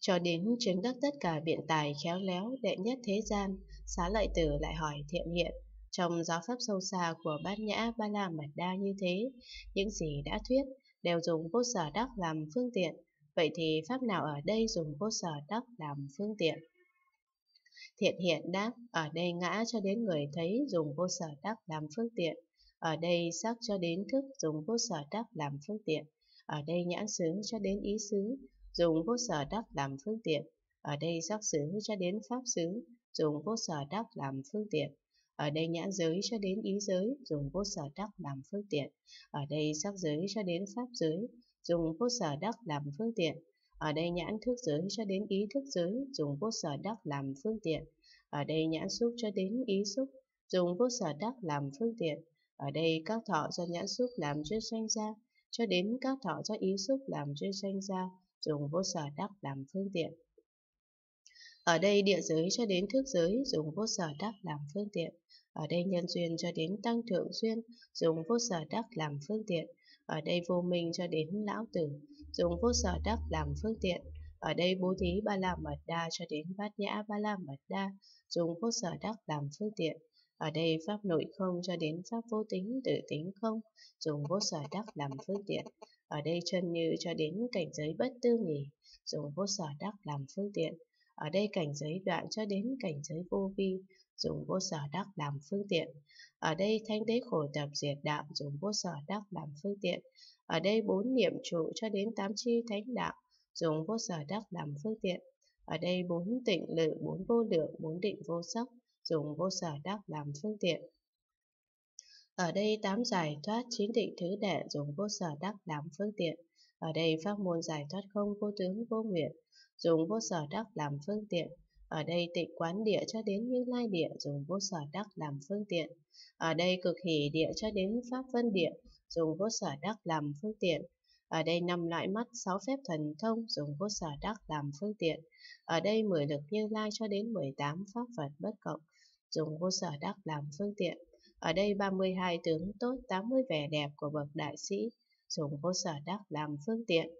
cho đến chứng đắc tất cả biện tài khéo léo đệ nhất thế gian, xá lợi tử lại hỏi thiện hiện, trong giáo pháp sâu xa của bát nhã ba la mật đa như thế, những gì đã thuyết đều dùng vô sở đắc làm phương tiện, vậy thì pháp nào ở đây dùng vô sở đắc làm phương tiện? Thiện hiện đáp, ở đây ngã cho đến người thấy dùng vô sở đắc làm phương tiện, ở đây sắc cho đến thức dùng vô sở đắc làm phương tiện, ở đây nhãn xứ cho đến ý xứ dùng vô sở đắc làm phương tiện, ở đây sắc xứ cho đến pháp xứ dùng vô sở đắc làm phương tiện, ở đây nhãn giới cho đến ý giới dùng vô sở đắc làm phương tiện, ở đây sắc giới cho đến pháp giới dùng vô sở đắc làm phương tiện, ở đây nhãn thức giới cho đến ý thức giới dùng vô sở đắc làm phương tiện, ở đây nhãn xúc cho đến ý xúc dùng vô sở đắc làm phương tiện, ở đây các thọ do nhãn xúc làm duyên sanh ra cho đến các thọ do ý xúc làm duyên sanh ra dùng vô sở đắc làm phương tiện. Ở đây địa giới cho đến thức giới, dùng vô sở đắc làm phương tiện. Ở đây nhân duyên cho đến tăng thượng duyên, dùng vô sở đắc làm phương tiện. Ở đây vô minh cho đến lão tử, dùng vô sở đắc làm phương tiện. Ở đây bố thí ba la mật đa cho đến bát nhã ba la mật đa, dùng vô sở đắc làm phương tiện. Ở đây pháp nội không cho đến pháp vô tính tự tính không dùng vô sở đắc làm phương tiện. Ở đây chân như cho đến cảnh giới bất tư nghỉ dùng vô sở đắc làm phương tiện. Ở đây cảnh giới đoạn cho đến cảnh giới vô vi dùng vô sở đắc làm phương tiện. Ở đây thanh đế khổ tập diệt đạo dùng vô sở đắc làm phương tiện. Ở đây bốn niệm trụ cho đến tám chi thánh đạo dùng vô sở đắc làm phương tiện. Ở đây bốn tịnh lự, bốn vô lượng, bốn định vô sắc dùng vô sở đắc làm phương tiện. Ở đây tám giải thoát chín định thứ đệ dùng vô sở đắc làm phương tiện. Ở đây pháp môn giải thoát không vô tướng vô nguyện dùng vô sở đắc làm phương tiện. Ở đây tịnh quán địa cho đến như lai địa dùng vô sở đắc làm phương tiện. Ở đây cực hỷ địa cho đến pháp vân địa dùng vô sở đắc làm phương tiện. Ở đây năm loại mắt, sáu phép thần thông dùng vô sở đắc làm phương tiện. Ở đây mười lực như lai cho đến mười tám pháp Phật bất cộng dùng vô sở đắc làm phương tiện. Ở đây 32 tướng tốt, 80 vẻ đẹp của bậc đại sĩ, dùng vô sở đắc làm phương tiện.